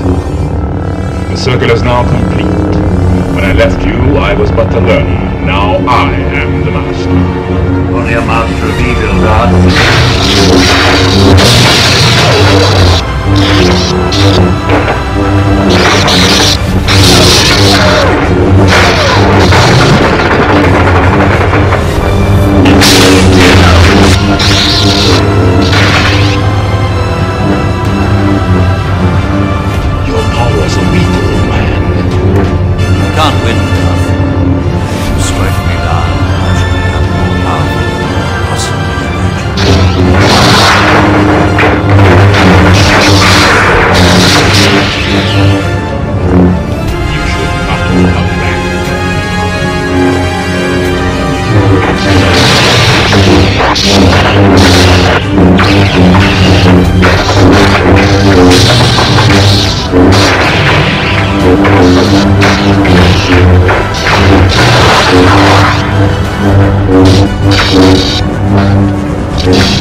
The circle is now complete. When I left you, I was but the learner. Now I am the master. Only a master of evil, Darth. Come on,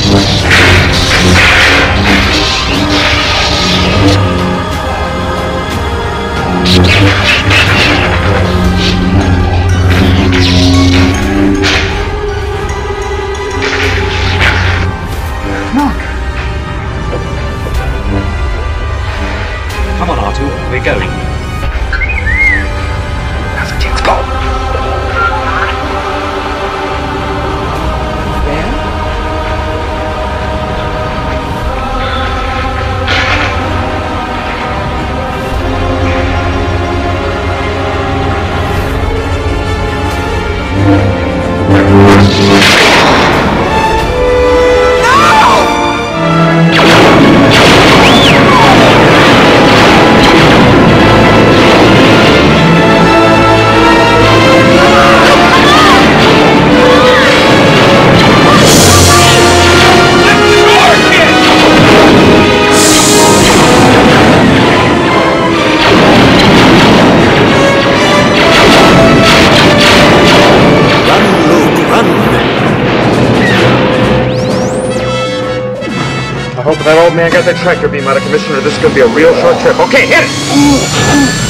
hope that old man got that tractor beam out of commission or this is gonna be a real short trip. Okay, hit it!